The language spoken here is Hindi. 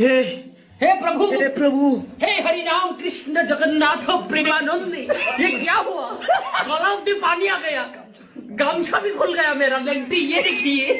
हे हे प्रभु! हे प्रभु! हे हरि राम कृष्ण जगन्नाथ प्रेमानंद ये क्या हुआ? गलाव भी पानी आ गया। गमछा भी खुल गया मेरा लेंटी ये देखिए।